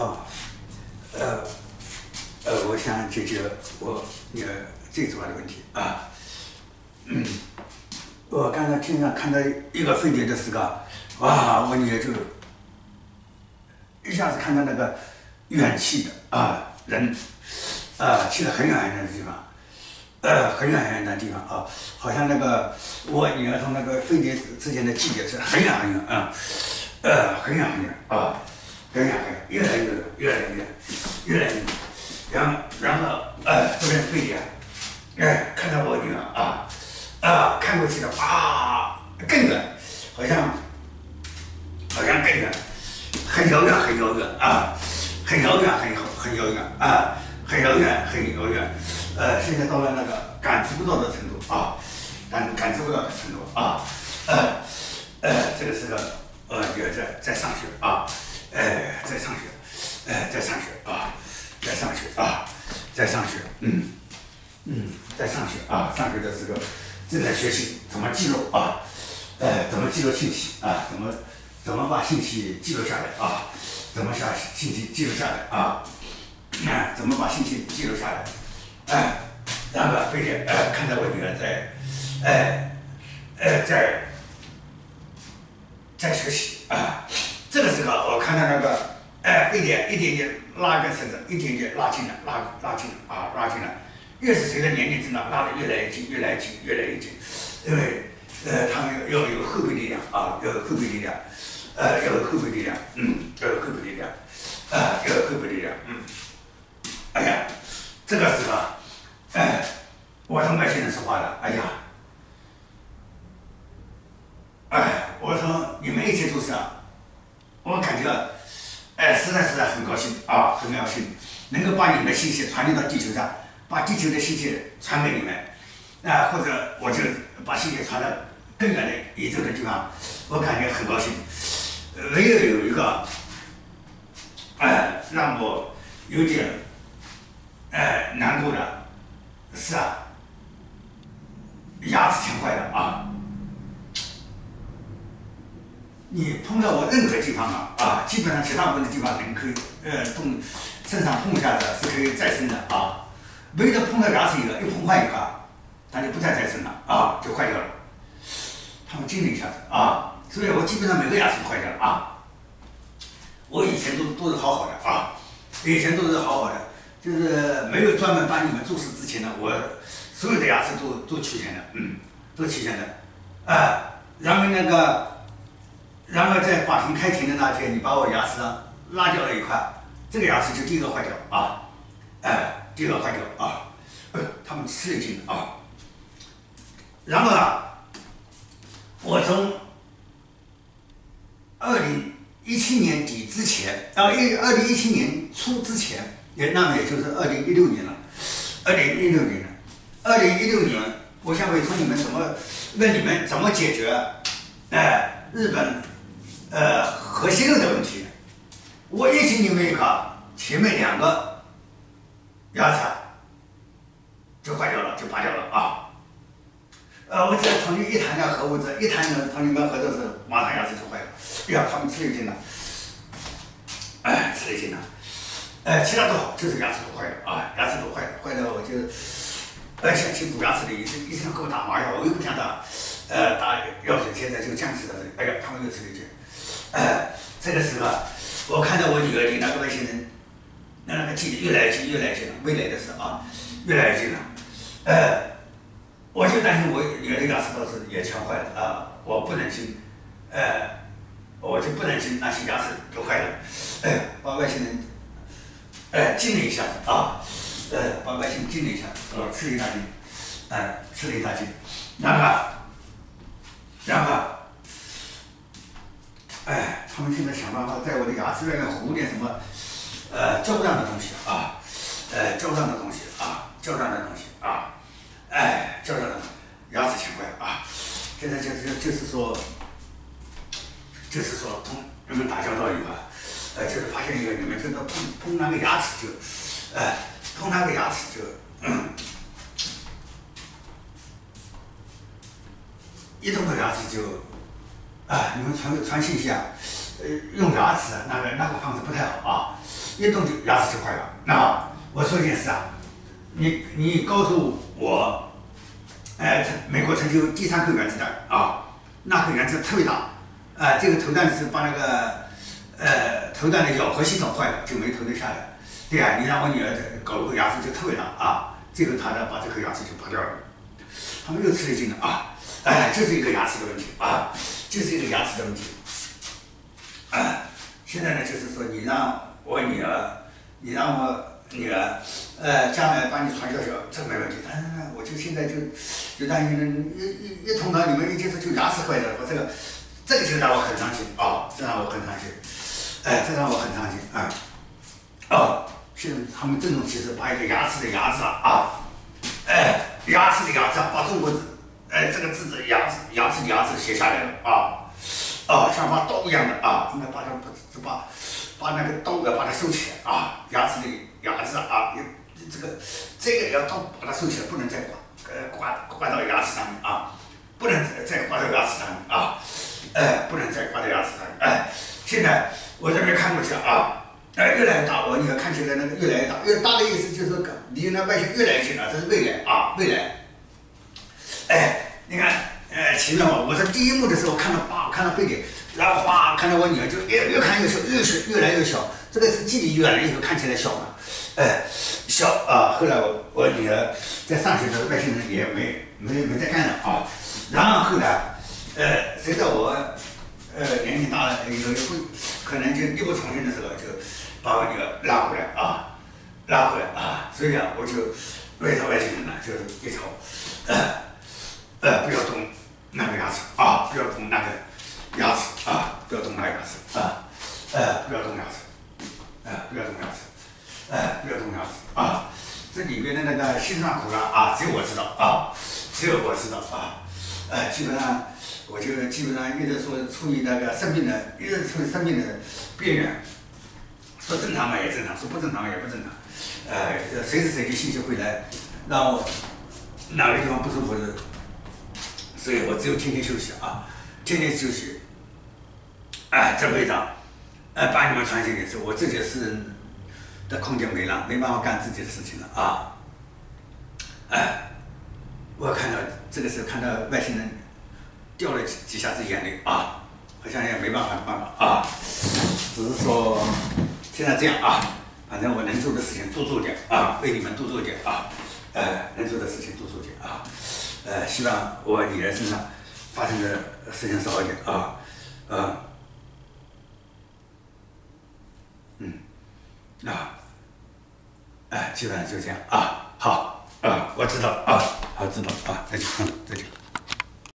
啊，呃，呃，我想解决我那个最主要的问题啊。嗯，我刚才经常看到一个分解的时候，哇，我女儿就一下子看到那个远去的啊人，啊，去了很远很远的地方，呃，很远很远的地方啊，好像那个我女儿从那个分解之前的季节是很远很远啊，呃，很远很远啊。很远很远，越来越远，越来越远，越来越远。然后，然后，呃，这边飞碟，哎，看到我女儿啊，啊，看过去了，哇，更远，好像，好像更远，很遥远，很遥远啊，很遥远，很很遥远啊，很遥远，很遥远。呃，现在到了那个感知不到的程度啊，感感知不到的程度啊，呃，呃，这个时候，呃，女儿在在上学啊。哎，在上学，哎，在上学啊，在上学啊，在上学，嗯，嗯，在上学啊，上学的时候正在学习怎么记录啊，哎，怎么记录信息啊，怎么怎么把信息记录下来啊，怎么下信息记录下来啊，哎，怎么把信息记录下来，哎，然后飞姐哎看到我女儿在，哎，哎在在学习啊。这个时候，我看到那个，哎，一点一点点拉一根绳子，一点点拉近了，拉拉近了啊，拉近了。越是随着年龄增长，拉的越来越近，越来越近，越来越近。因为，呃，他们要有后备力量啊，要有后备力量，呃，要有后备力量，嗯，要有后备力量，啊，要有后备力量，嗯。哎呀，这个时候，哎，我同外星人说话了，哎呀，哎，我说你们一起做事啊。我感觉，哎，实在是很高兴啊，很高兴，能够把你们的信息传递到地球上，把地球的信息传给你们，啊，或者我就把信息传到更远的宇宙的地方，我感觉很高兴。唯有有一个，哎，让我有点，哎，难过的是啊，牙齿全坏了啊。你碰到我任何地方啊，啊，基本上绝大部分的地方人可以，呃，动身上碰一下子是可以再生的啊。唯独碰到牙齿以后，一碰坏以后，它就不再再生了啊，就坏掉了。他们惊了一下子啊，所以我基本上每个牙齿都坏掉了啊。我以前都都是好好的啊，以前都是好好的，就是没有专门帮你们做事之前呢，我所有的牙齿都都齐全的，嗯，都齐全的，啊，然后那个。然后在法庭开庭的那天，你把我牙齿拉掉了一块，这个牙齿就第一个坏掉啊，哎，第一个坏掉啊，他们吃了一惊啊。然后呢，我从二零一七年底之前，到一二零一七年初之前，也那么也就是二零一六年了，二零一六年了，二零一六年，我想委托你们怎么问你们怎么解决，哎，日本。呃，核泄漏的问题，我一进你们一个，前面两个牙齿就坏掉了，就拔掉了啊。呃，我在同你一谈那核物质，一谈呢同你们合作时，马上牙齿就坏了。哎呀，他们吃了一惊了，哎，吃一惊了。哎，其他都好，就是牙齿都坏了啊，牙齿都坏了，坏了我就，而且去补牙齿的医生，医生给我打麻药，我又不想打，呃，打药水，现在就僵持在这里。哎呀，他们又吃了一惊。哎，这个时候，我看到我女儿离那个外星人，那那个距离越来越近，越来越近了。未来的事啊，越来越近了。哎，我就担心我女儿的牙齿倒是也全坏了啊！我不忍心，哎，我就不忍心那些牙齿都坏了。哎，把外星人，哎，惊了一下啊！哎，把外星人惊了一下，呃，吃了一大惊，哎，吃了一大惊，然后，然后。他们现在想办法在我的牙齿外面糊点什么，呃，胶状的东西啊，呃，胶状的东西啊，胶状的东西啊，哎，胶状的牙齿全坏啊！现在就是就是说，就是说同人们打交道以后，呃，就是发现一个你们真的碰碰那个牙齿就，哎，碰那个牙齿就，一动个牙齿就。啊，你们传传信息啊，呃，用牙齿那个那个方式不太好啊，一动就牙齿就坏了。那我说一件事啊，你你告诉我，哎，美国曾经有第三颗原子弹啊，那颗原子弹特别大，啊，这个投弹是把那个呃投弹的咬合系统坏了，就没投得下来。对呀，你让我女儿搞个牙齿就特别大啊，最后她呢把这颗牙齿就拔掉了，他们又吃了惊了啊，哎，就是一个牙齿的问题啊，就是一个牙齿的问题。啊，现在呢，就是说你让我女儿，你让我女儿，呃，将来把你传教学，这没问题。但是呢，我就现在就就担心呢，一一一通到你们一接触就牙齿坏了，我这个这个就让我很伤心啊，这让我很伤心，哎，这让我很伤心啊。哦，现在他们郑重其事把一个牙齿的牙齿啊，哎，牙齿的牙齿把中国字，哎，这个字的牙齿牙齿的牙齿写下来了啊。啊，像把刀一样的啊，应该把它把把把那个刀要把它收起来啊，牙齿的牙齿啊，你这个这个要刀把它收起来，不能再挂呃挂挂到牙齿上面啊，不能再再挂到牙齿上面啊，哎，不能再挂到牙齿上面哎，现在我这边看过去啊，哎，越来越大，我你看看起来那个越来越大，越大的意思就是离那外星越来越近了，这是未来啊，未来，哎，你看。哎，奇妙嘛！我在第一幕的时候看到爸，看到背景，然后哗，看到我女儿就越越看越小，越小越来越小。这个是距离远了以后看起来小嘛？哎，小啊！后来我我女儿在上学的时候，外星人也没没没再干了啊。然后后来，呃，随着我呃年纪大了以后，会可能就力不从心的时候，就把我女儿拉回来啊，拉回来啊。所以啊，我就围着外星人呢，就是一条，呃呃，不要。那个牙齿啊，不要动那个牙齿啊，不要动那个牙齿啊，哎，不要动牙齿，哎，不要动牙齿，哎，不要动牙齿啊。这里面的那个辛酸苦辣啊，只有我知道啊，只有我知道啊。哎，基本上我就基本上一直说处于那个生病的，一直处于生病的边缘。说正常嘛也正常，说不正常也不正常。哎，随时随地信息会来，让我哪个地方不舒服的。所以我只有天天休息啊，天天休息，哎，这会长，哎，把你们传信给我自己私人的空间没了，没办法干自己的事情了啊，哎，我看到这个时候看到外星人掉了几几下子眼泪啊，好像也没办法办法啊，只是说现在这样啊，反正我能做的事情多做点啊，为你们多做点啊，哎，能做的事情多做点啊。呃，希望我女儿身上发生的事情少一点啊，啊，嗯，啊，哎，基本上就这样啊，好，啊，我知道啊，好，知道了啊，再见，再见。